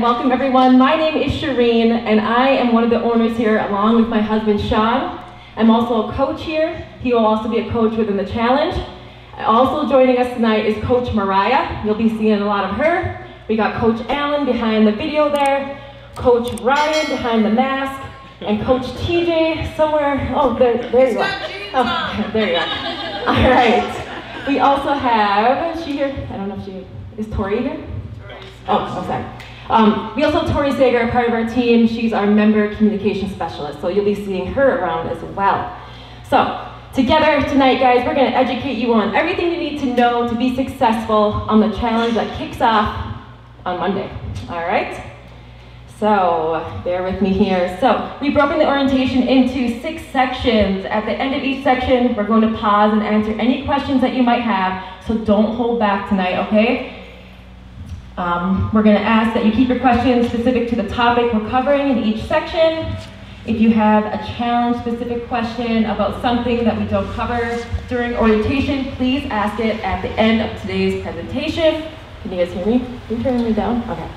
and welcome everyone. My name is Shireen and I am one of the owners here along with my husband Sean. I'm also a coach here. He will also be a coach within the challenge. Also joining us tonight is Coach Mariah. You'll be seeing a lot of her. We got Coach Allen behind the video there, Coach Ryan behind the mask, and Coach TJ somewhere. Oh, there, there you are. Oh, there you are. All right. We also have, is she here? I don't know if she, is Tori here? Oh, oh, sorry. Um, we also have Tori Sager, part of our team. She's our member communication specialist, so you'll be seeing her around as well. So, together tonight, guys, we're going to educate you on everything you need to know to be successful on the challenge that kicks off on Monday. All right? So, bear with me here. So, we've broken the orientation into six sections. At the end of each section, we're going to pause and answer any questions that you might have, so don't hold back tonight, okay? Um, we're going to ask that you keep your questions specific to the topic we're covering in each section. If you have a challenge-specific question about something that we don't cover during orientation, please ask it at the end of today's presentation. Can you guys hear me? Are you turning me down? Okay.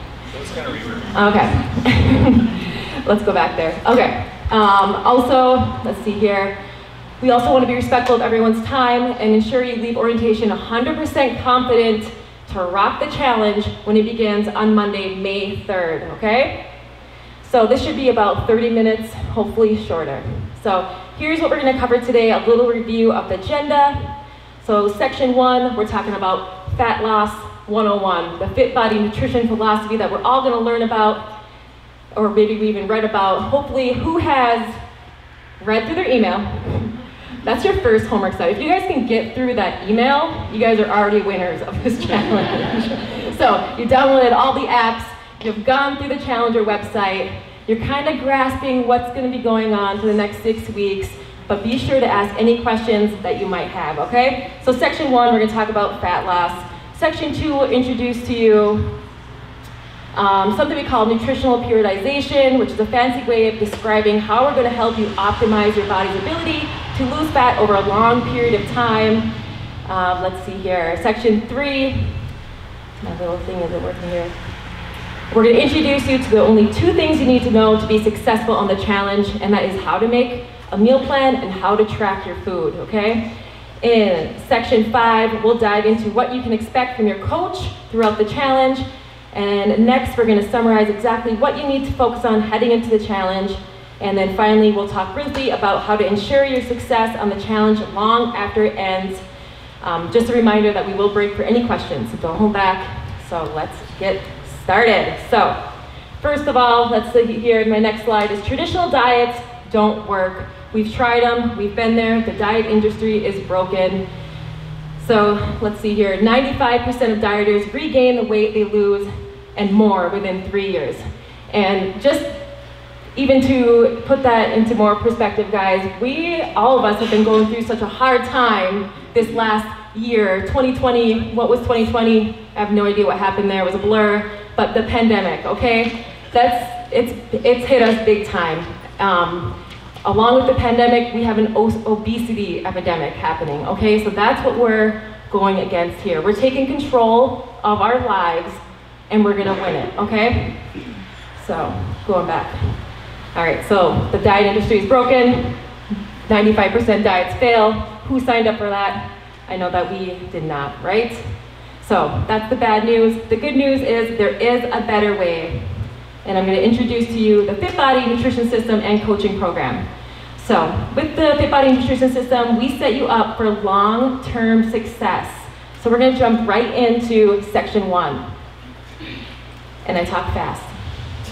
Okay. let's go back there. Okay. Um, also, let's see here. We also want to be respectful of everyone's time and ensure you leave orientation 100% confident to rock the challenge when it begins on Monday, May 3rd, okay? So this should be about 30 minutes, hopefully shorter. So here's what we're gonna cover today, a little review of the agenda. So section one, we're talking about fat loss 101, the fit body nutrition philosophy that we're all gonna learn about, or maybe we even read about. Hopefully, who has read through their email, that's your first homework study. If you guys can get through that email, you guys are already winners of this challenge. so you downloaded all the apps, you've gone through the Challenger website, you're kind of grasping what's going to be going on for the next six weeks, but be sure to ask any questions that you might have, okay? So section one, we're going to talk about fat loss. Section two will introduce to you um, something we call nutritional periodization, which is a fancy way of describing how we're going to help you optimize your body's ability to lose fat over a long period of time. Um, let's see here, section three. My little thing isn't working here. We're going to introduce you to the only two things you need to know to be successful on the challenge, and that is how to make a meal plan and how to track your food, okay? In section five, we'll dive into what you can expect from your coach throughout the challenge. And next, we're gonna summarize exactly what you need to focus on heading into the challenge and then finally, we'll talk briefly about how to ensure your success on the challenge long after it ends. Um, just a reminder that we will break for any questions, so don't hold back. So let's get started. So first of all, let's see here, my next slide is traditional diets don't work. We've tried them, we've been there, the diet industry is broken. So let's see here, 95% of dieters regain the weight they lose and more within three years. And just even to put that into more perspective, guys, we, all of us have been going through such a hard time this last year. 2020, what was 2020? I have no idea what happened there, it was a blur, but the pandemic, okay? That's, it's, it's hit us big time. Um, along with the pandemic, we have an obesity epidemic happening, okay? So that's what we're going against here. We're taking control of our lives and we're gonna win it, okay? So, going back. All right, so the diet industry is broken. 95% diets fail. Who signed up for that? I know that we did not, right? So that's the bad news. The good news is there is a better way. And I'm gonna introduce to you the Fit Body Nutrition System and Coaching Program. So with the Fit Body Nutrition System, we set you up for long-term success. So we're gonna jump right into section one. And I talk fast.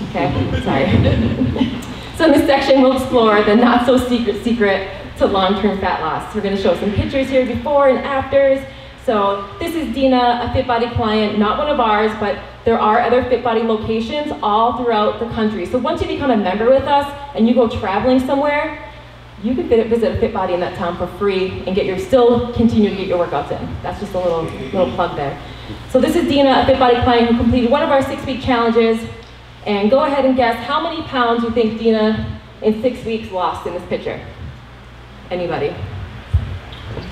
Okay, sorry. So in this section, we'll explore the not so secret secret to long-term fat loss. We're gonna show some pictures here before and afters. So this is Dina, a Fit Body client, not one of ours, but there are other Fit Body locations all throughout the country. So once you become a member with us and you go traveling somewhere, you can visit a Fit Body in that town for free and get your still continue to get your workouts in. That's just a little little plug there. So this is Dina, a Fit Body client who completed one of our six-week challenges. And go ahead and guess how many pounds you think Dina in six weeks lost in this picture? Anybody?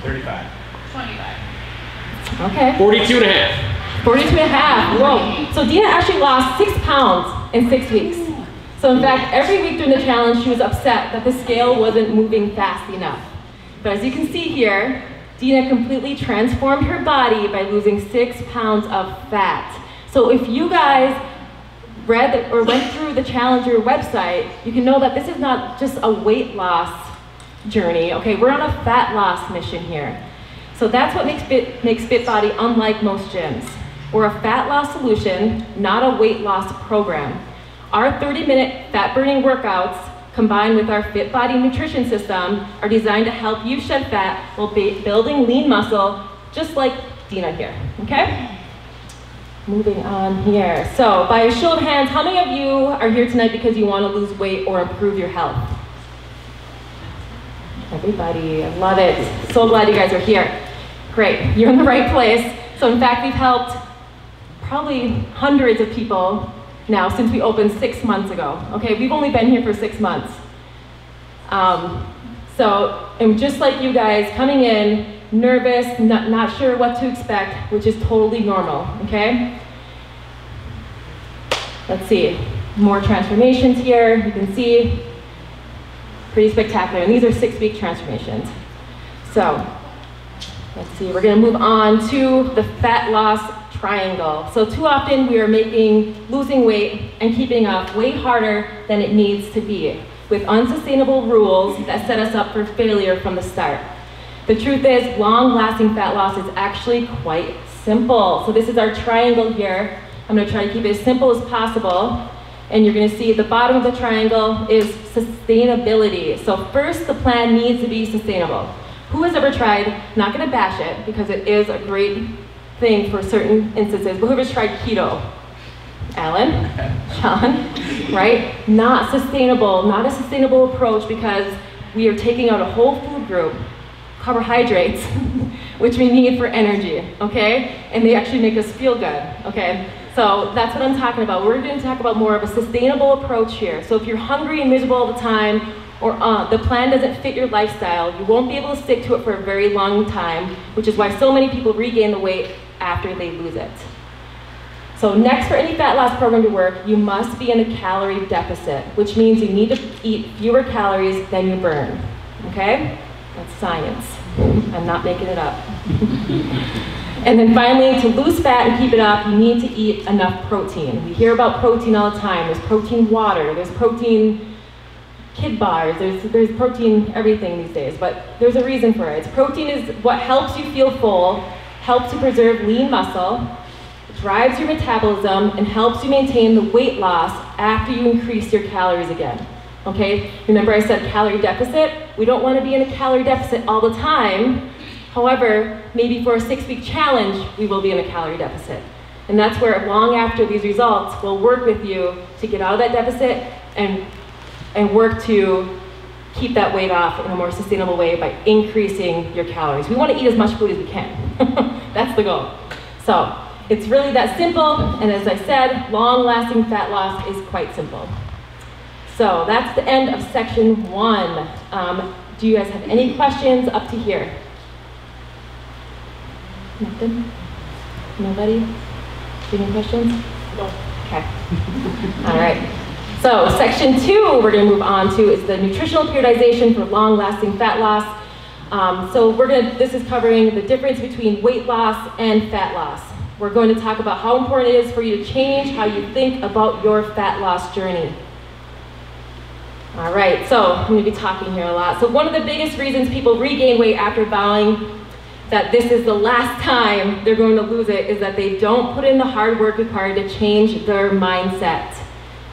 35. 25. Okay. 42 and a half. 42 and a half, whoa. So Dina actually lost six pounds in six weeks. So in fact, every week during the challenge, she was upset that the scale wasn't moving fast enough. But as you can see here, Dina completely transformed her body by losing six pounds of fat. So if you guys read or went through the Challenger website, you can know that this is not just a weight loss journey. Okay, we're on a fat loss mission here. So that's what makes Fit, makes FitBody unlike most gyms. We're a fat loss solution, not a weight loss program. Our 30-minute fat-burning workouts combined with our Fit Body nutrition system are designed to help you shed fat while building lean muscle, just like Dina here, okay? Moving on here. So by a show of hands, how many of you are here tonight because you want to lose weight or improve your health? Everybody, I love it. So glad you guys are here. Great, you're in the right place. So in fact, we've helped probably hundreds of people now since we opened six months ago. Okay, we've only been here for six months. Um, so, and just like you guys, coming in, nervous, not, not sure what to expect, which is totally normal, okay? Let's see, more transformations here. You can see, pretty spectacular. And these are six-week transformations. So, let's see, we're gonna move on to the fat loss triangle. So too often we are making losing weight and keeping up way harder than it needs to be with unsustainable rules that set us up for failure from the start. The truth is, long-lasting fat loss is actually quite simple. So this is our triangle here. I'm gonna try to keep it as simple as possible. And you're gonna see at the bottom of the triangle is sustainability. So first, the plan needs to be sustainable. Who has ever tried, not gonna bash it, because it is a great thing for certain instances, but whoever's tried keto, Allen, Sean, right? Not sustainable, not a sustainable approach because we are taking out a whole food group carbohydrates, which we need for energy, okay? And they actually make us feel good, okay? So that's what I'm talking about. We're going to talk about more of a sustainable approach here. So if you're hungry and miserable all the time, or uh, the plan doesn't fit your lifestyle, you won't be able to stick to it for a very long time, which is why so many people regain the weight after they lose it. So next, for any fat loss program to work, you must be in a calorie deficit, which means you need to eat fewer calories than you burn, okay? That's science. I'm not making it up. and then finally, to lose fat and keep it up, you need to eat enough protein. We hear about protein all the time. There's protein water, there's protein kid bars, there's, there's protein everything these days, but there's a reason for it. Protein is what helps you feel full, helps to preserve lean muscle, drives your metabolism, and helps you maintain the weight loss after you increase your calories again. Okay, remember I said calorie deficit? We don't want to be in a calorie deficit all the time. However, maybe for a six week challenge, we will be in a calorie deficit. And that's where long after these results, we'll work with you to get out of that deficit and, and work to keep that weight off in a more sustainable way by increasing your calories. We want to eat as much food as we can. that's the goal. So it's really that simple, and as I said, long-lasting fat loss is quite simple. So that's the end of section one. Um, do you guys have any questions up to here? Nothing? Nobody? Any questions? No. Okay. All right. So section two we're going to move on to is the nutritional periodization for long-lasting fat loss. Um, so we're going to, this is covering the difference between weight loss and fat loss. We're going to talk about how important it is for you to change how you think about your fat loss journey. All right, so I'm going to be talking here a lot. So one of the biggest reasons people regain weight after vowing that this is the last time they're going to lose it is that they don't put in the hard work required to change their mindset.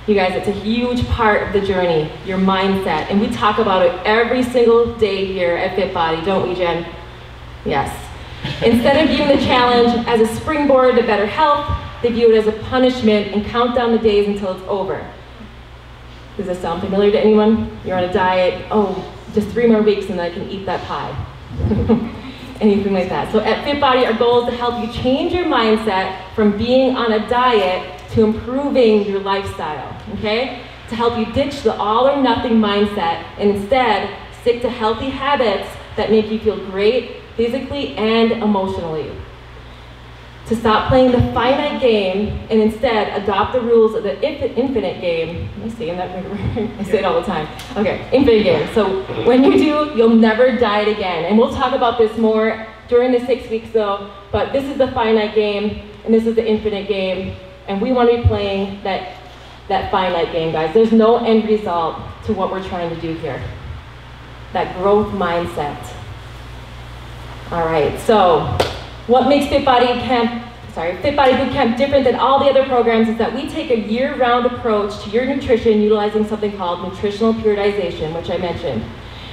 You guys, it's a huge part of the journey, your mindset. And we talk about it every single day here at Fit Body, don't we, Jen? Yes. Instead of viewing the challenge as a springboard to better health, they view it as a punishment and count down the days until it's over. Does this sound familiar to anyone? You're on a diet, oh, just three more weeks and then I can eat that pie. Anything like that. So at Fit Body, our goal is to help you change your mindset from being on a diet to improving your lifestyle, okay? To help you ditch the all or nothing mindset and instead stick to healthy habits that make you feel great physically and emotionally. to stop playing the finite game and instead adopt the rules of the infinite game. Am I saying that I say it all the time. Okay, infinite game. So when you do, you'll never diet again. And we'll talk about this more during the six weeks though, but this is the finite game and this is the infinite game. And we want to be playing that, that finite game, guys. There's no end result to what we're trying to do here. That growth mindset. All right, so what makes Fit Body Camp, sorry, Fit Body Boot Camp different than all the other programs is that we take a year-round approach to your nutrition utilizing something called nutritional periodization, which I mentioned.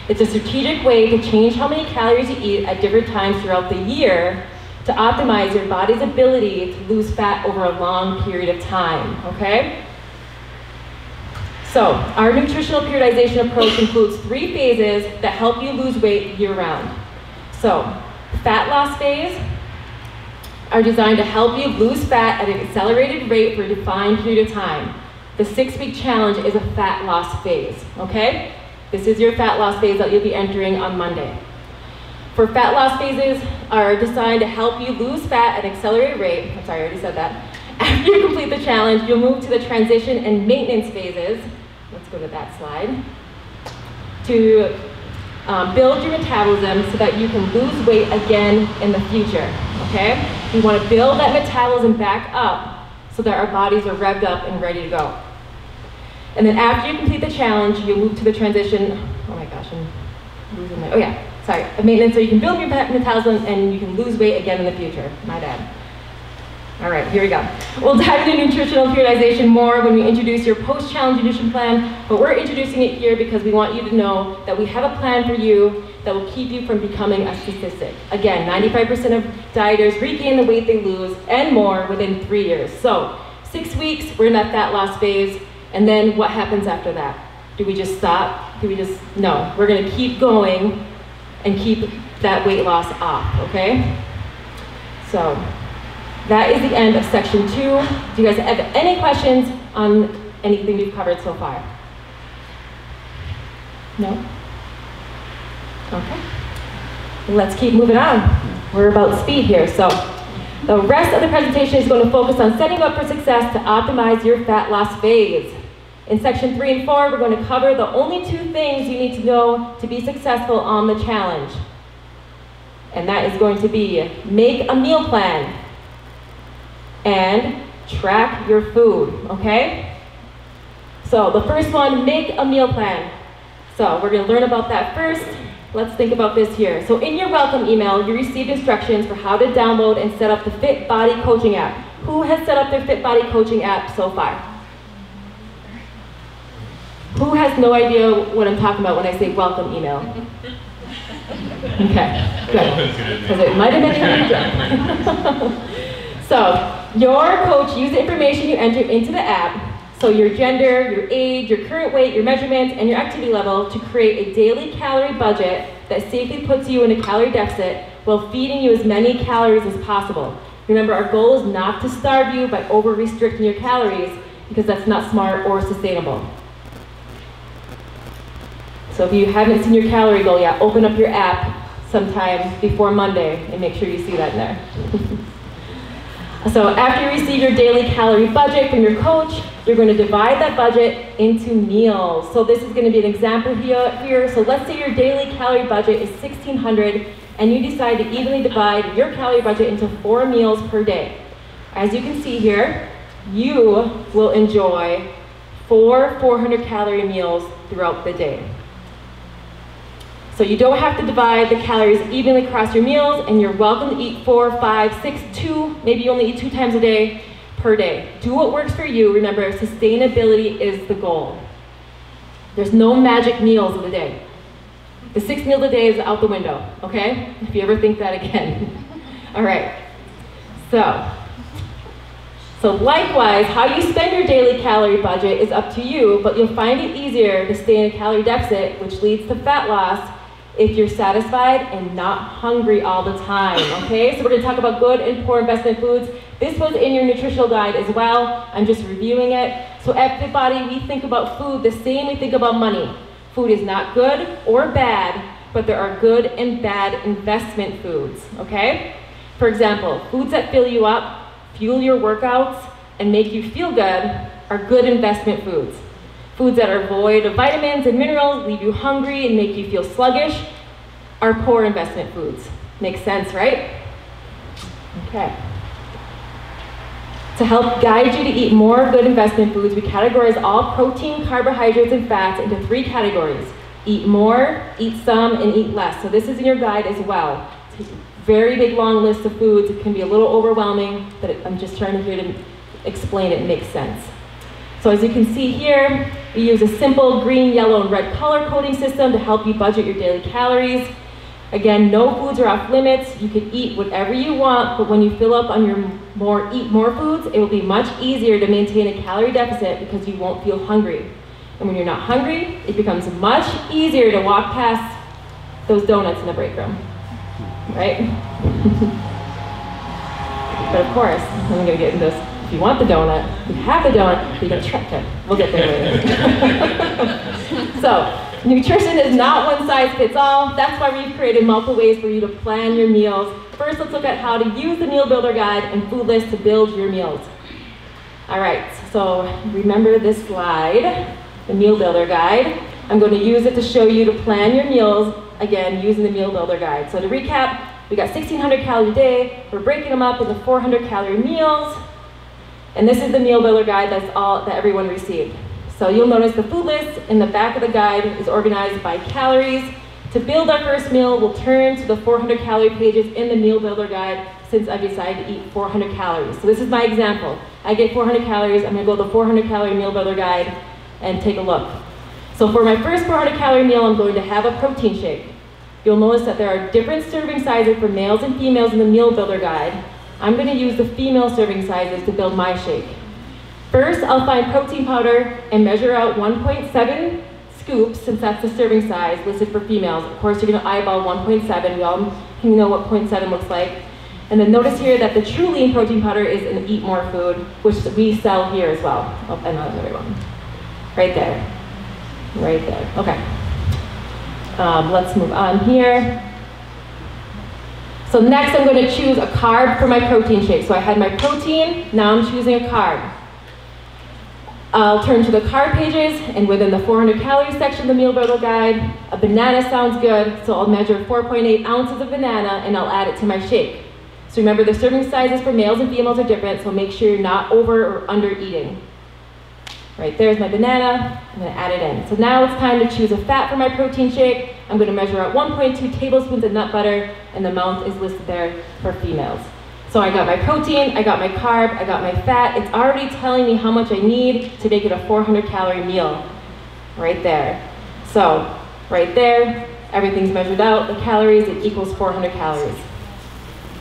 It's a strategic way to change how many calories you eat at different times throughout the year to optimize your body's ability to lose fat over a long period of time, okay? So, our nutritional periodization approach includes three phases that help you lose weight year-round. So, fat loss phase, are designed to help you lose fat at an accelerated rate for a defined period of time. The six week challenge is a fat loss phase, okay? This is your fat loss phase that you'll be entering on Monday. For fat loss phases are designed to help you lose fat at an accelerated rate. I'm sorry, I already said that. After you complete the challenge, you'll move to the transition and maintenance phases. Go to that slide. To um, build your metabolism so that you can lose weight again in the future, okay? We want to build that metabolism back up so that our bodies are revved up and ready to go. And then after you complete the challenge, you move to the transition, oh my gosh, I'm losing my, oh yeah, sorry, maintenance so you can build your metabolism and you can lose weight again in the future, my bad. All right, here we go. We'll dive into nutritional periodization more when we introduce your post-challenge nutrition plan, but we're introducing it here because we want you to know that we have a plan for you that will keep you from becoming a statistic. Again, 95% of dieters regain the weight they lose and more within three years. So, six weeks, we're in that fat loss phase, and then what happens after that? Do we just stop? Do we just, no, we're gonna keep going and keep that weight loss off, okay? So, that is the end of section two. Do you guys have any questions on anything we've covered so far? No? Okay. Let's keep moving on. We're about speed here. So the rest of the presentation is going to focus on setting up for success to optimize your fat loss phase. In section three and four, we're going to cover the only two things you need to know to be successful on the challenge. And that is going to be make a meal plan and track your food, okay? So the first one, make a meal plan. So we're gonna learn about that first. Let's think about this here. So in your welcome email, you received instructions for how to download and set up the Fit Body Coaching app. Who has set up their Fit Body Coaching app so far? Who has no idea what I'm talking about when I say welcome email? Okay, good. Because it might have been So your coach used the information you enter into the app, so your gender, your age, your current weight, your measurements, and your activity level to create a daily calorie budget that safely puts you in a calorie deficit while feeding you as many calories as possible. Remember, our goal is not to starve you by over-restricting your calories because that's not smart or sustainable. So if you haven't seen your calorie goal yet, open up your app sometime before Monday and make sure you see that in there. So after you receive your daily calorie budget from your coach, you're going to divide that budget into meals. So this is going to be an example here. So let's say your daily calorie budget is 1600 and you decide to evenly divide your calorie budget into four meals per day. As you can see here, you will enjoy four 400 calorie meals throughout the day. So you don't have to divide the calories evenly across your meals, and you're welcome to eat four, five, six, two, maybe you only eat two times a day per day. Do what works for you. Remember, sustainability is the goal. There's no magic meals of the day. The six meals a day is out the window, okay? If you ever think that again. All right. So, so likewise, how you spend your daily calorie budget is up to you, but you'll find it easier to stay in a calorie deficit, which leads to fat loss if you're satisfied and not hungry all the time, okay? So we're gonna talk about good and poor investment foods. This was in your nutritional guide as well. I'm just reviewing it. So FitBody, we think about food the same we think about money. Food is not good or bad, but there are good and bad investment foods, okay? For example, foods that fill you up, fuel your workouts, and make you feel good are good investment foods. Foods that are void of vitamins and minerals, leave you hungry, and make you feel sluggish are poor investment foods. Makes sense, right? Okay. To help guide you to eat more good investment foods, we categorize all protein, carbohydrates, and fats into three categories. Eat more, eat some, and eat less. So this is in your guide as well. It's a very big long list of foods. It can be a little overwhelming, but I'm just trying to here to explain it makes sense. So as you can see here, we use a simple green, yellow, and red color coding system to help you budget your daily calories. Again, no foods are off limits. You can eat whatever you want, but when you fill up on your more eat more foods, it will be much easier to maintain a calorie deficit because you won't feel hungry. And when you're not hungry, it becomes much easier to walk past those donuts in the break room. Right? but of course, I'm gonna get into this you want the donut, you have the donut, you gotta try it. We'll get there later. so, nutrition is not one size fits all. That's why we've created multiple ways for you to plan your meals. First, let's look at how to use the Meal Builder Guide and Food List to build your meals. All right, so remember this slide, the Meal Builder Guide. I'm going to use it to show you to plan your meals, again, using the Meal Builder Guide. So to recap, we got 1,600 calories a day. We're breaking them up into 400 calorie meals. And this is the meal builder guide that's all that everyone received. So you'll notice the food list in the back of the guide is organized by calories. To build our first meal, we'll turn to the 400 calorie pages in the meal builder guide since I've decided to eat 400 calories. So this is my example. I get 400 calories, I'm gonna go to the 400 calorie meal builder guide and take a look. So for my first 400 calorie meal, I'm going to have a protein shake. You'll notice that there are different serving sizes for males and females in the meal builder guide, I'm going to use the female serving sizes to build my shake. First, I'll find protein powder and measure out 1.7 scoops, since that's the serving size listed for females. Of course, you're going to eyeball 1.7. We all can know what 0.7 looks like. And then notice here that the true lean protein powder is an Eat More food, which we sell here as well. Oh, and another one. Right there. Right there. Okay. Um, let's move on here. So next I'm going to choose a carb for my protein shake. So I had my protein, now I'm choosing a carb. I'll turn to the carb pages, and within the 400 calories section of the meal builder guide, a banana sounds good, so I'll measure 4.8 ounces of banana and I'll add it to my shake. So remember the serving sizes for males and females are different, so make sure you're not over or under eating. Right, there's my banana, I'm gonna add it in. So now it's time to choose a fat for my protein shake. I'm gonna measure out 1.2 tablespoons of nut butter, and the amount is listed there for females. So I got my protein, I got my carb, I got my fat. It's already telling me how much I need to make it a 400 calorie meal, right there. So, right there, everything's measured out, the calories, it equals 400 calories.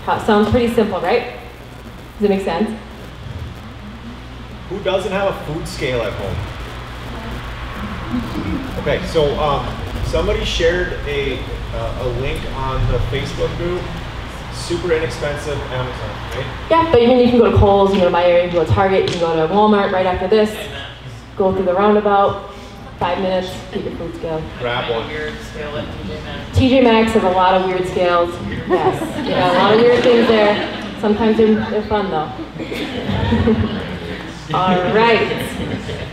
sounds pretty simple, right? Does it make sense? Who doesn't have a food scale at home? Okay, so um, somebody shared a, uh, a link on the Facebook group. Super inexpensive Amazon, right? Yeah, but even you can go to Kohl's, you can go to Meijer, you can go to Target, you can go to Walmart right after this. Go through the roundabout, five minutes, get your food scale. Grab one. TJ Maxx has a lot of weird scales. Yes, yeah, a lot of weird things there. Sometimes they're, they're fun though. All right.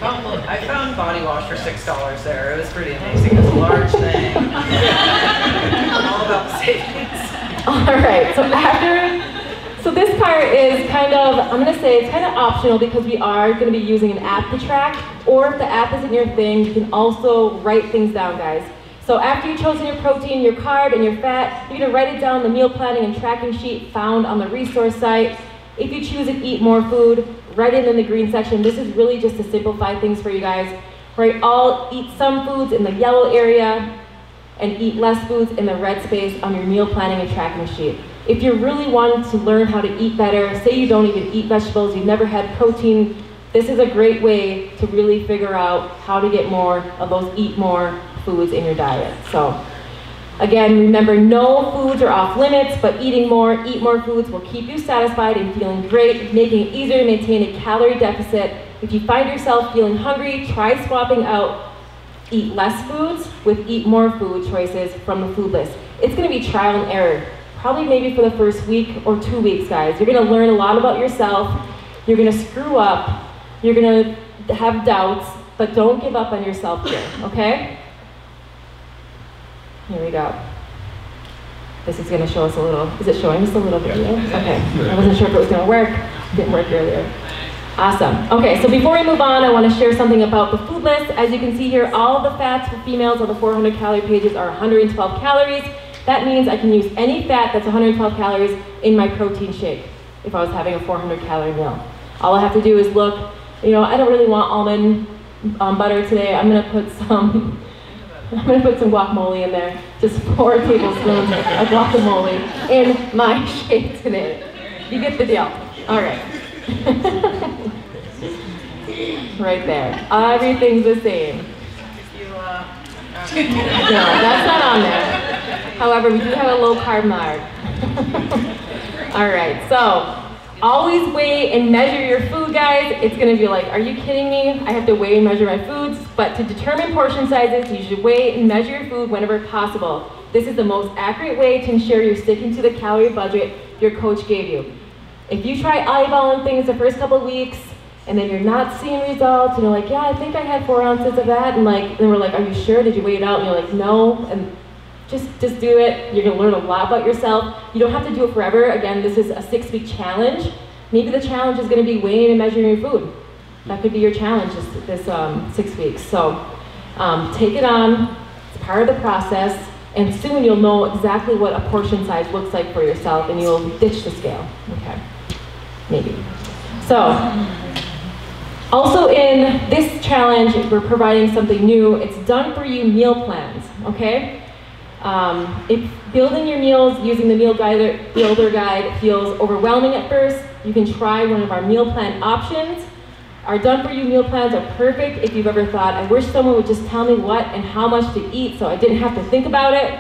I found body wash for six dollars there. It was pretty amazing. It was a large thing. I'm all about the savings. All right. So after, so this part is kind of, I'm gonna say it's kind of optional because we are gonna be using an app to track. Or if the app isn't your thing, you can also write things down, guys. So after you've chosen your protein, your carb, and your fat, you're gonna write it down the meal planning and tracking sheet found on the resource site. If you choose to eat more food, it in the green section. This is really just to simplify things for you guys. Right, I'll eat some foods in the yellow area and eat less foods in the red space on your meal planning and tracking sheet. If you're really wanting to learn how to eat better, say you don't even eat vegetables, you've never had protein, this is a great way to really figure out how to get more of those eat more foods in your diet. So Again, remember no foods are off limits, but eating more, eat more foods will keep you satisfied and feeling great, making it easier to maintain a calorie deficit. If you find yourself feeling hungry, try swapping out eat less foods with eat more food choices from the food list. It's gonna be trial and error. probably maybe for the first week or two weeks, guys. You're gonna learn a lot about yourself. You're gonna screw up. You're gonna have doubts, but don't give up on yourself here, okay? Here we go. This is gonna show us a little, is it showing us a little video? Okay, I wasn't sure if it was gonna work. Didn't work earlier. Awesome. Okay, so before we move on, I want to share something about the food list. As you can see here, all the fats for females on the 400 calorie pages are 112 calories. That means I can use any fat that's 112 calories in my protein shake if I was having a 400 calorie meal. All I have to do is look, you know, I don't really want almond um, butter today. I'm gonna put some, I'm gonna put some guacamole in there. Just four tablespoons of guacamole in my shake today. You get the deal. All right. right there. Everything's the same. No, that's not on there. However, we do have a low carb lard. All right, so always weigh and measure your food, guys. It's gonna be like, are you kidding me? I have to weigh and measure my foods, but to determine portion sizes, you should weigh and measure your food whenever possible. This is the most accurate way to ensure you're sticking to the calorie budget your coach gave you. If you try eyeballing things the first couple of weeks, and then you're not seeing results, and you're like, yeah, I think I had four ounces of that, and like, then we're like, are you sure? Did you weigh it out? And you're like, no, and just just do it. You're gonna learn a lot about yourself. You don't have to do it forever. Again, this is a six-week challenge. Maybe the challenge is gonna be weighing and measuring your food. That could be your challenge this, this um, six weeks. So um, take it on. It's part of the process. And soon you'll know exactly what a portion size looks like for yourself and you'll ditch the scale. Okay, maybe. So, also in this challenge, we're providing something new. It's done for you meal plans, okay? Um, if building your meals using the meal guide, builder guide feels overwhelming at first, you can try one of our meal plan options. Our done for you meal plans are perfect if you've ever thought, I wish someone would just tell me what and how much to eat so I didn't have to think about it.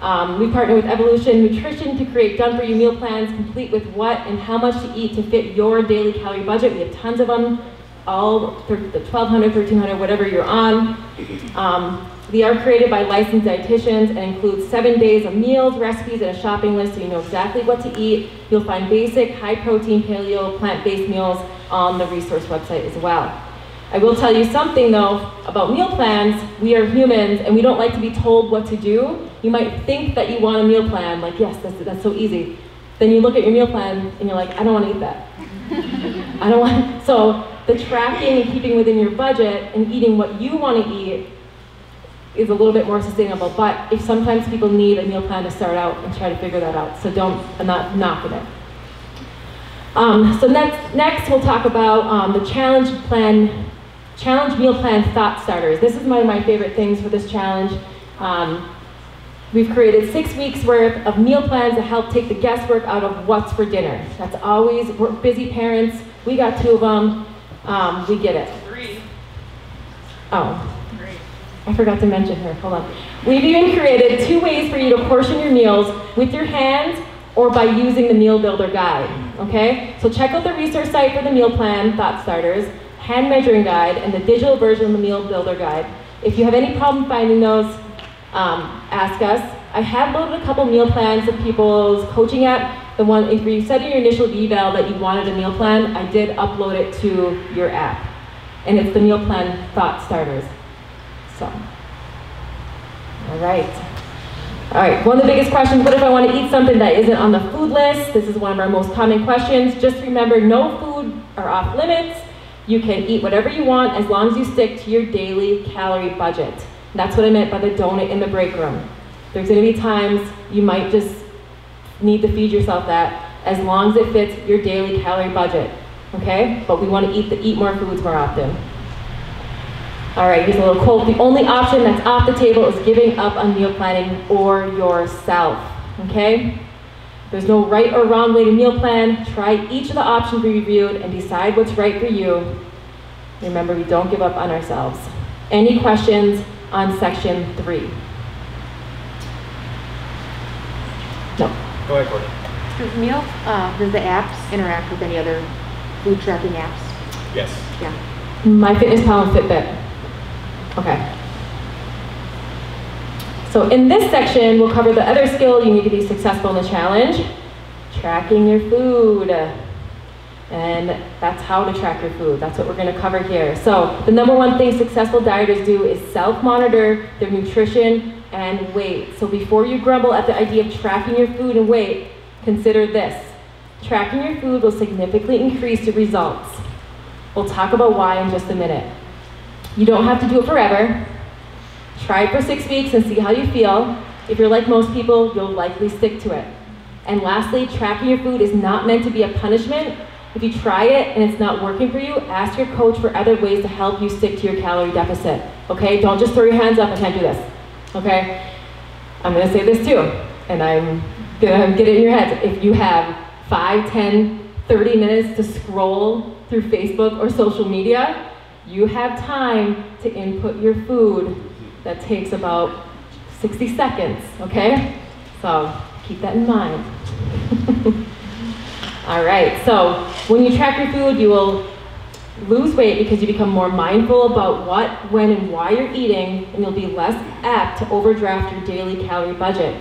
Um, we partner with Evolution Nutrition to create done for you meal plans complete with what and how much to eat to fit your daily calorie budget. We have tons of them, all the 1200, 1300, whatever you're on. Um, they are created by licensed dietitians and include seven days of meals, recipes, and a shopping list so you know exactly what to eat. You'll find basic, high protein, paleo, plant-based meals on the resource website as well. I will tell you something though about meal plans. We are humans and we don't like to be told what to do. You might think that you want a meal plan, like, yes, that's, that's so easy. Then you look at your meal plan and you're like, I don't want to eat that. I don't want, so the tracking and keeping within your budget and eating what you want to eat is a little bit more sustainable. But if sometimes people need a meal plan to start out and try to figure that out, so don't, I'm not knocking it. Um, so next, next we'll talk about um, the challenge plan, challenge meal plan thought starters. This is one of my favorite things for this challenge. Um, we've created six weeks worth of meal plans to help take the guesswork out of what's for dinner. That's always, we're busy parents. We got two of them. Um, we get it. Three. Oh, I forgot to mention her. Hold on. We've even created two ways for you to portion your meals with your hands or by using the Meal Builder Guide. Okay? So check out the resource site for the meal plan, Thought Starters, hand measuring guide, and the digital version of the Meal Builder Guide. If you have any problem finding those, um, ask us. I have loaded a couple meal plans of people's coaching app. The one, if you said in your initial eval that you wanted a meal plan, I did upload it to your app. And it's the meal plan Thought Starters. So, all right. All right, one of the biggest questions, what if I want to eat something that isn't on the food list? This is one of our most common questions. Just remember, no food are off limits. You can eat whatever you want as long as you stick to your daily calorie budget. That's what I meant by the donut in the break room. There's gonna be times you might just need to feed yourself that as long as it fits your daily calorie budget, okay? But we wanna eat, the, eat more foods more often. All right, here's a little quote. The only option that's off the table is giving up on meal planning or yourself. Okay? There's no right or wrong way to meal plan. Try each of the options we reviewed and decide what's right for you. Remember, we don't give up on ourselves. Any questions on section three? No. Go ahead, Courtney. Does meal, uh, does the apps interact with any other food tracking apps? Yes. Yeah. MyFitnessPal and Fitbit. Okay. So in this section, we'll cover the other skill you need to be successful in the challenge, tracking your food. And that's how to track your food. That's what we're gonna cover here. So the number one thing successful dieters do is self-monitor their nutrition and weight. So before you grumble at the idea of tracking your food and weight, consider this. Tracking your food will significantly increase your results. We'll talk about why in just a minute. You don't have to do it forever. Try it for six weeks and see how you feel. If you're like most people, you'll likely stick to it. And lastly, tracking your food is not meant to be a punishment. If you try it and it's not working for you, ask your coach for other ways to help you stick to your calorie deficit. Okay? Don't just throw your hands up, I can't do this. Okay? I'm gonna say this too, and I'm gonna get it in your head. If you have 5, 10, 30 minutes to scroll through Facebook or social media, you have time to input your food that takes about 60 seconds, okay? So keep that in mind. All right, so when you track your food, you will lose weight because you become more mindful about what, when, and why you're eating, and you'll be less apt to overdraft your daily calorie budget.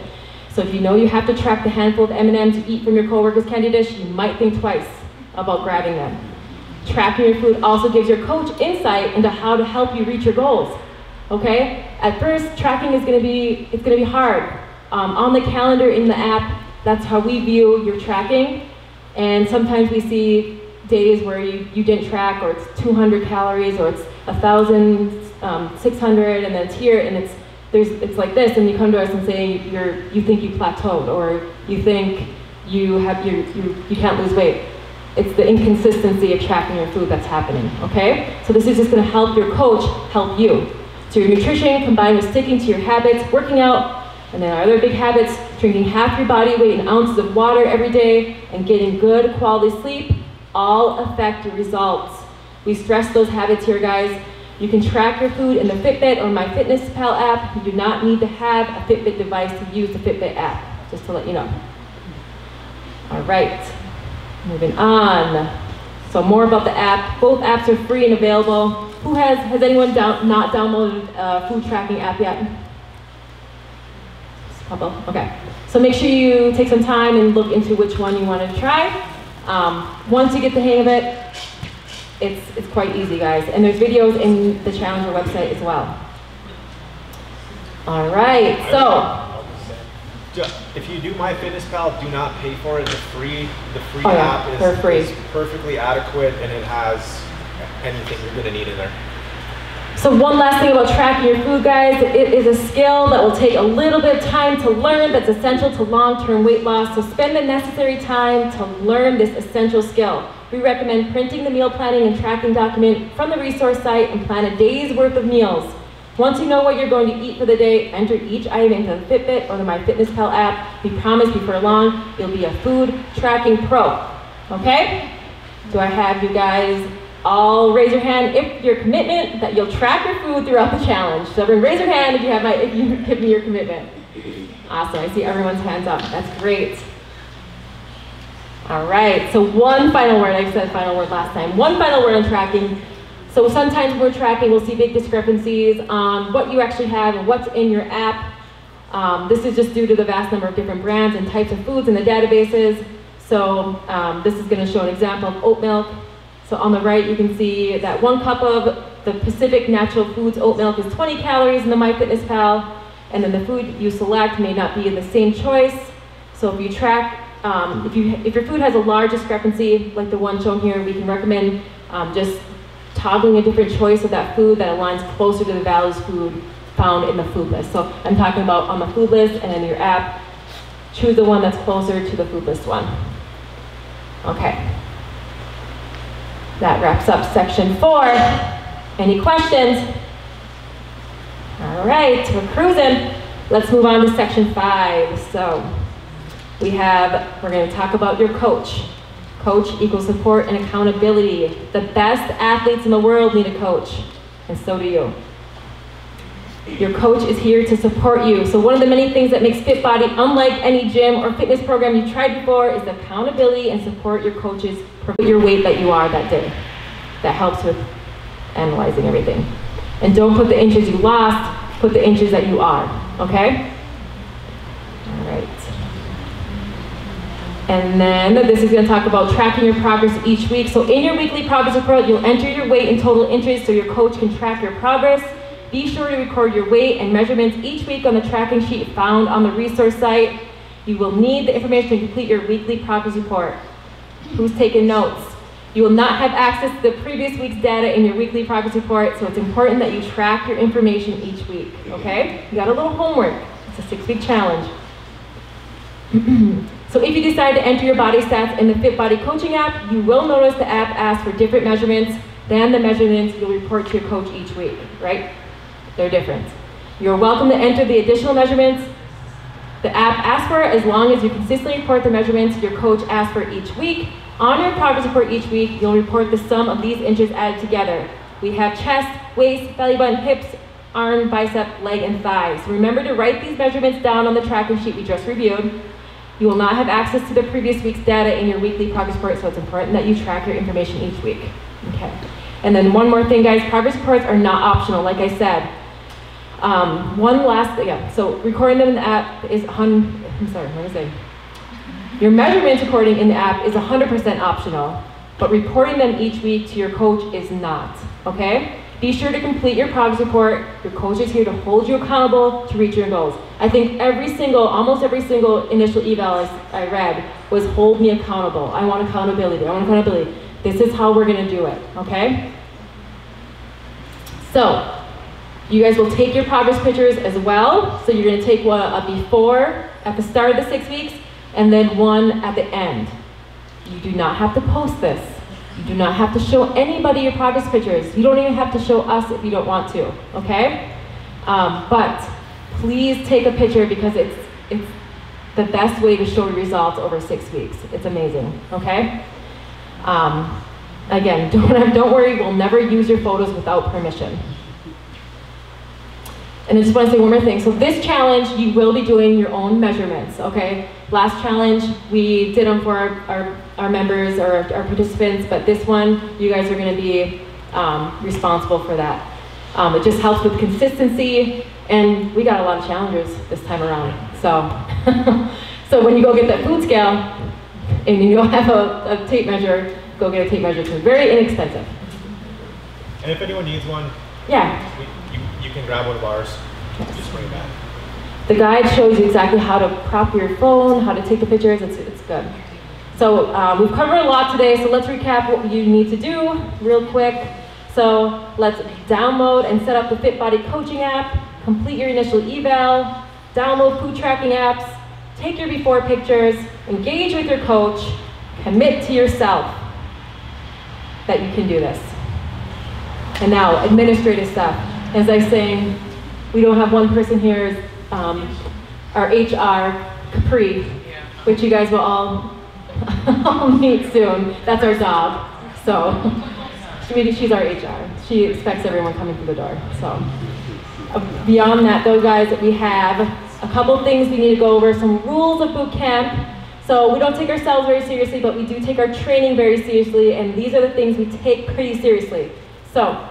So if you know you have to track the handful of M&Ms you eat from your coworker's candy dish, you might think twice about grabbing them. Tracking your food also gives your coach insight into how to help you reach your goals. Okay? At first, tracking is going to be it's going to be hard. Um, on the calendar in the app, that's how we view your tracking. And sometimes we see days where you, you didn't track, or it's 200 calories, or it's 1,600, um, and then it's here, and it's there's it's like this, and you come to us and say you're you think you plateaued, or you think you have you you, you can't lose weight. It's the inconsistency of tracking your food that's happening. Okay, so this is just to help your coach help you. So your nutrition combined with sticking to your habits, working out, and then our other big habits, drinking half your body weight in ounces of water every day, and getting good quality sleep, all affect your results. We stress those habits here, guys. You can track your food in the Fitbit or MyFitnessPal app. You do not need to have a Fitbit device to use the Fitbit app, just to let you know. All right, moving on. So more about the app. Both apps are free and available. Who has, has anyone down, not downloaded a food tracking app yet? Okay. So make sure you take some time and look into which one you want to try. Um, once you get the hang of it, it's, it's quite easy, guys. And there's videos in the Challenger website as well. All right, so, If you do MyFitnessPal, do not pay for it. The free, the free Oh, yeah, app is, free. is perfectly adequate and it has anything you're gonna need in there. so one last thing about tracking your food, guys. It is a skill that will take a little bit of time to learn that's essential to long-term weight loss. So spend the necessary time to learn this essential skill. We recommend printing the meal planning and tracking document from the resource site and plan a day's worth of meals. Once you know what you're going to eat for the day, enter each item into the Fitbit or the MyFitnessPal app. We promise before long, you'll be a food tracking pro. Okay? Do I have you guys all raise your hand if your commitment that you'll track your food throughout the challenge? So everyone raise your hand if you have my if you give me your commitment. Awesome. I see everyone's hands up. That's great. All right, so one final word, I said final word last time. One final word on tracking. So sometimes we're tracking, we'll see big discrepancies on what you actually have and what's in your app. Um, this is just due to the vast number of different brands and types of foods in the databases. So um, this is going to show an example of oat milk. So on the right, you can see that one cup of the Pacific Natural Foods oat milk is 20 calories in the MyFitnessPal, and then the food you select may not be in the same choice. So if you track, um, if, you, if your food has a large discrepancy, like the one shown here, we can recommend um, just toggling a different choice of that food that aligns closer to the values food found in the food list. So I'm talking about on the food list and in your app, choose the one that's closer to the food list one. Okay. That wraps up section four. Any questions? All right, we're cruising. Let's move on to section five. So we have, we're going to talk about your coach. Coach equals support and accountability. The best athletes in the world need a coach, and so do you. Your coach is here to support you. So one of the many things that makes FitBody unlike any gym or fitness program you've tried before is the accountability and support your coaches put your weight that you are that day. That helps with analyzing everything. And don't put the inches you lost put the inches that you are, okay? All right. And then this is gonna talk about tracking your progress each week. So in your weekly progress report, you'll enter your weight and total inches so your coach can track your progress. Be sure to record your weight and measurements each week on the tracking sheet found on the resource site. You will need the information to complete your weekly progress report. Who's taking notes? You will not have access to the previous week's data in your weekly progress report, so it's important that you track your information each week, okay? You got a little homework. It's a six-week challenge. so if you decide to enter your body stats in the Fit Body coaching app, you will notice the app asks for different measurements than the measurements you'll report to your coach each week, right? They're different. You're welcome to enter the additional measurements the app asks for as long as you consistently report the measurements your coach asks for each week. On your progress report each week, you'll report the sum of these inches added together. We have chest, waist, belly button, hips, arm, bicep, leg, and thighs. Remember to write these measurements down on the tracking sheet we just reviewed. You will not have access to the previous week's data in your weekly progress report, so it's important that you track your information each week. Okay. And then one more thing, guys, progress reports are not optional, like I said. Um, one last, yeah, so recording them in the app is, hun- I'm sorry, what did I? Your measurements recording in the app is 100% optional, but reporting them each week to your coach is not, okay? Be sure to complete your progress report. Your coach is here to hold you accountable to reach your goals. I think every single, almost every single initial eval I, I read was hold me accountable. I want accountability. I want accountability. This is how we're gonna do it, okay? So, you guys will take your progress pictures as well. So you're gonna take one a before at the start of the six weeks and then one at the end. You do not have to post this. You do not have to show anybody your progress pictures. You don't even have to show us if you don't want to, okay? Um, but please take a picture because it's, it's the best way to show results over six weeks. It's amazing, okay? Um, again, don't, don't worry, we'll never use your photos without permission. And I just want to say one more thing. So this challenge, you will be doing your own measurements, okay? Last challenge, we did them for our, our, our members or our, participants, but this one, you guys are going to be um, responsible for that. Um, it just helps with consistency, and we got a lot of challengers this time around. So, so when you go get that food scale, and you don't have a, a tape measure, go get a tape measure too. Very inexpensive. And if anyone needs one, yeah you can grab one of ours, just bring it back. The guide shows you exactly how to prop your phone, how to take the pictures, it's, it's good. So uh, we've covered a lot today, so let's recap what you need to do real quick. So let's download and set up the Fit Body coaching app, complete your initial eval, download food tracking apps, take your before pictures, engage with your coach, commit to yourself that you can do this. And now, administrative stuff as I say, we don't have one person here, um, our HR, Capri, which you guys will all, all meet soon. That's our job. So she's our HR. She expects everyone coming through the door. So uh, beyond that, though, guys, we have a couple things we need to go over. Some rules of boot camp. So we don't take ourselves very seriously, but we do take our training very seriously, and these are the things we take pretty seriously. So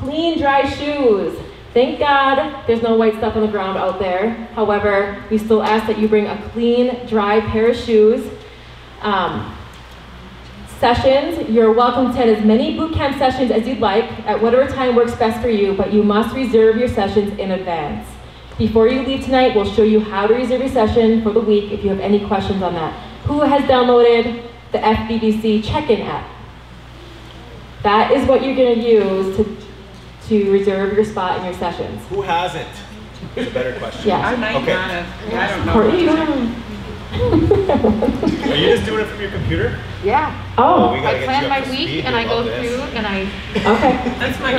Clean, dry shoes. Thank God there's no white stuff on the ground out there. However, we still ask that you bring a clean, dry pair of shoes. Um, sessions, you're welcome to attend as many boot camp sessions as you'd like at whatever time works best for you, but you must reserve your sessions in advance. Before you leave tonight, we'll show you how to reserve your session for the week if you have any questions on that. Who has downloaded the FBBC check-in app? That is what you're going to use to to reserve your spot in your sessions. Who hasn't? It's a better question. Yeah. I might okay. not have. I don't know. Are you just doing it from your computer? Yeah. Oh. oh I plan my week and I go this. through and I. Okay. That's my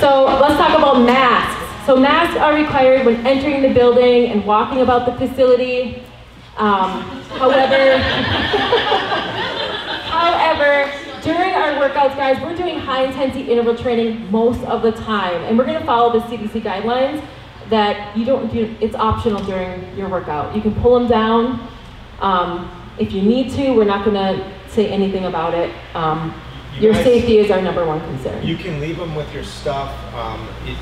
So let's talk about masks. So masks are required when entering the building and walking about the facility. Um, however, however, during our workouts, guys, we're doing high intensity interval training most of the time, and we're gonna follow the CDC guidelines that you don't do, it's optional during your workout. You can pull them down um, if you need to. We're not gonna say anything about it. Um, You Your guys- safety is our number one concern. You can leave them with your stuff. Um, it,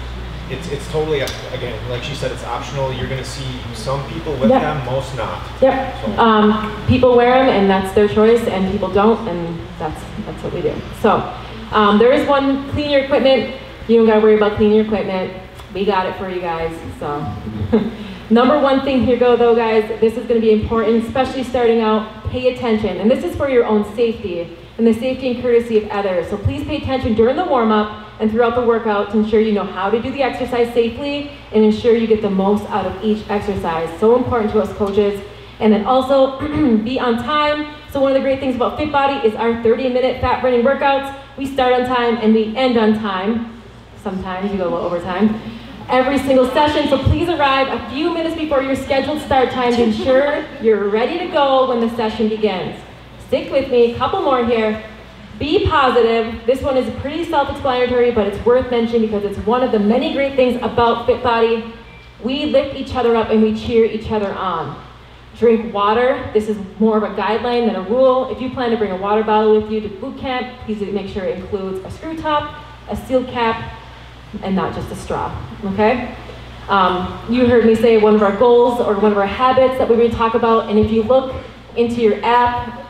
it's, it's totally, again, like she said, it's optional. You're gonna see some people with Yeah. them, most not. Yep. Um, people wear them, and that's their choice, and people don't, and that's that's what we do. So, um, there is one clean your equipment. You don't gotta worry about cleaning your equipment. We got it for you guys. So, number one thing here go though, guys. This is gonna be important, especially starting out. Pay attention, and this is for your own safety and the safety and courtesy of others. So please pay attention during the warm up and throughout the workout to ensure you know how to do the exercise safely and ensure you get the most out of each exercise. So important to us coaches. And then also be on time. So one of the great things about Fit Body is our 30 minute fat burning workouts. We start on time and we end on time. Sometimes you go a little over time. Every single session, so please arrive a few minutes before your scheduled start time to ensure you're ready to go when the session begins. Stick with me, a couple more here. Be positive. This one is pretty self-explanatory, but it's worth mentioning because it's one of the many great things about Fit Body. We lift each other up and we cheer each other on. Drink water. This is more of a guideline than a rule. If you plan to bring a water bottle with you to boot camp, please make sure it includes a screw top, a seal cap, and not just a straw. Okay? Um, you heard me say one of our goals or one of our habits that we're to talk about, and if you look into your app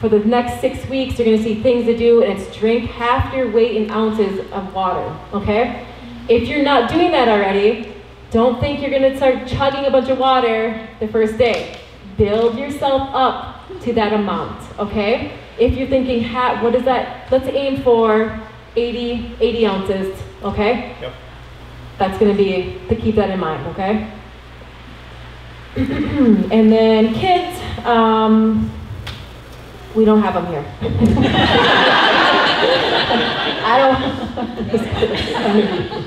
for the next six weeks, you're going to see things to do, and it's drink half your weight in ounces of water. Okay? If you're not doing that already, don't think you're going to start chugging a bunch of water the first day. Build yourself up to that amount. Okay? If you're thinking, ha- what is that? Let's aim for 80, 80 ounces. Okay? Yep. That's going to be to keep that in mind, okay? and then kids, um, we don't have them here. I don't.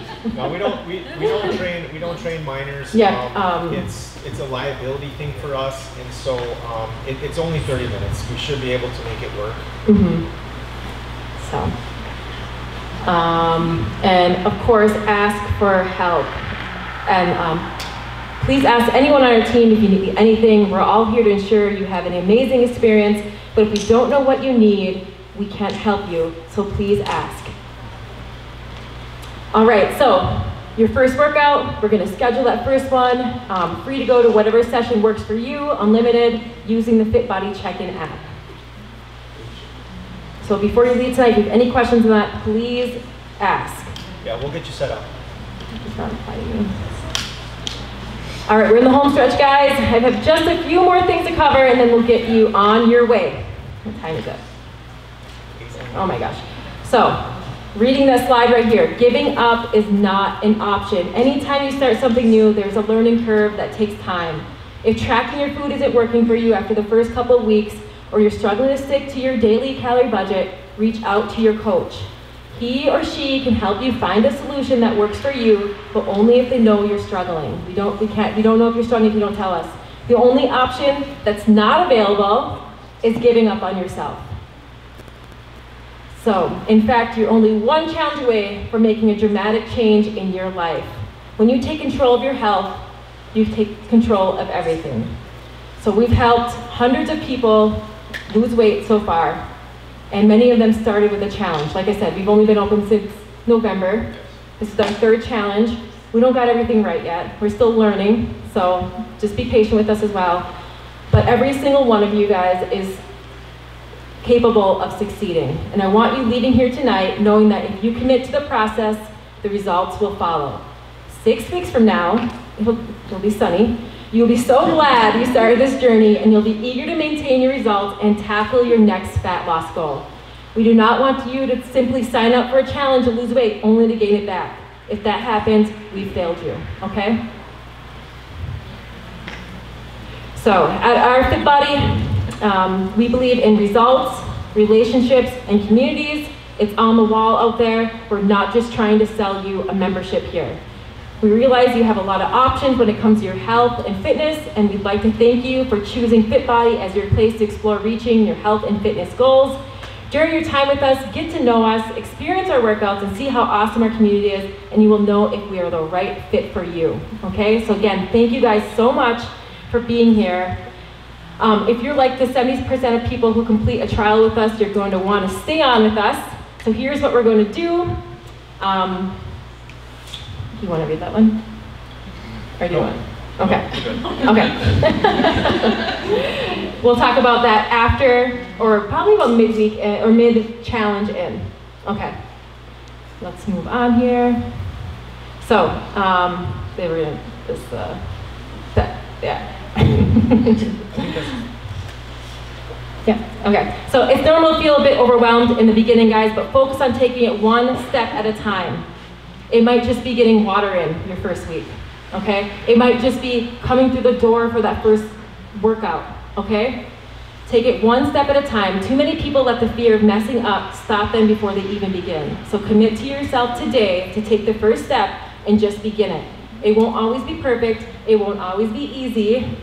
No, we don't, we, we don't train, we don't train minors. Yeah, um, It's, it's a liability thing for us, and so, um, it, it's only thirty minutes. We should be able to make it work. Mm-hmm. So, um, and of course, ask for help. And um, please ask anyone on our team if you need anything. We're all here to ensure you have an amazing experience. But if we don't know what you need, we can't help you. So please ask. All right, so your first workout, we're gonna schedule that first one. Um, free to go to whatever session works for you, unlimited, using the Fit Body Check-in app. So before you leave tonight, if you have any questions on that, please ask. Yeah, we'll get you set up. It's not fighting me. All right, we're in the home stretch, guys. I have just a few more things to cover, and then we'll get you on your way. What time is it? Oh my gosh. So, reading that slide right here, giving up is not an option. Anytime you start something new, there's a learning curve that takes time. If tracking your food isn't working for you after the first couple of weeks, or you're struggling to stick to your daily calorie budget, reach out to your coach. He or she can help you find a solution that works for you, but only if they know you're struggling. We don't, we can't, we don't know if you're struggling if you don't tell us. The only option that's not available is giving up on yourself. So, in fact, you're only one challenge away from making a dramatic change in your life. When you take control of your health, you take control of everything. So, we've helped hundreds of people lose weight so far, and many of them started with a challenge. Like I said, we've only been open since November. This is our third challenge. We don't got everything right yet. We're still learning, so just be patient with us as well. But every single one of you guys is capable of succeeding. And I want you leaving here tonight knowing that if you commit to the process, the results will follow. Six weeks from now, it'll, it'll be sunny. You'll be so glad you started this journey and you'll be eager to maintain your results and tackle your next fat loss goal. We do not want you to simply sign up for a challenge to lose weight only to gain it back. If that happens, we failed you, okay? So, at our Fit Body, um, we believe in results, relationships, and communities. It's on the wall out there. We're not just trying to sell you a membership here. We realize you have a lot of options when it comes to your health and fitness, and we'd like to thank you for choosing Fit Body as your place to explore reaching your health and fitness goals. During your time with us, get to know us, experience our workouts, and see how awesome our community is, and you will know if we are the right fit for you. Okay? So again, thank you guys so much for being here. Um, if you're like the 70% of people who complete a trial with us, you're going to want to stay on with us. So here's what we're going to do. Um, you want to read that one? Or do you want? Okay. Okay. we'll talk about that after, or probably about midweek eh, or mid challenge in. Okay. Let's move on here. So, um, they were in this, uh, that, yeah. Yeah, okay. So it's normal to feel a bit overwhelmed in the beginning, guys, but focus on taking it one step at a time. It might just be getting water in your first week, okay? It might just be coming through the door for that first workout, okay? Take it one step at a time. Too many people let the fear of messing up stop them before they even begin. So commit to yourself today to take the first step and just begin it. It won't always be perfect, it won't always be easy,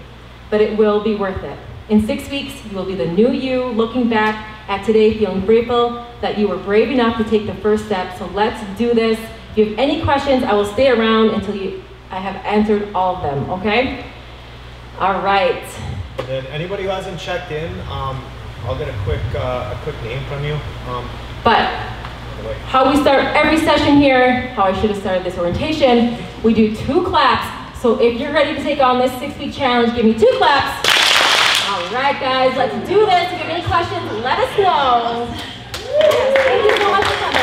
but it will be worth it. In six weeks, you will be the new you, looking back at today, feeling grateful that you were brave enough to take the first step. So let's do this. If you have any questions, I will stay around until you, I have answered all of them, okay? All right. And anybody who hasn't checked in, um, I'll get a quick, uh, a quick name from you. Um, But by the way. how we start every session here, how I should have started this orientation, we do two claps. So if you're ready to take on this six-week challenge, give me two claps. All right, guys, let's do this. If you have any questions, let us know. Yes, thank you so much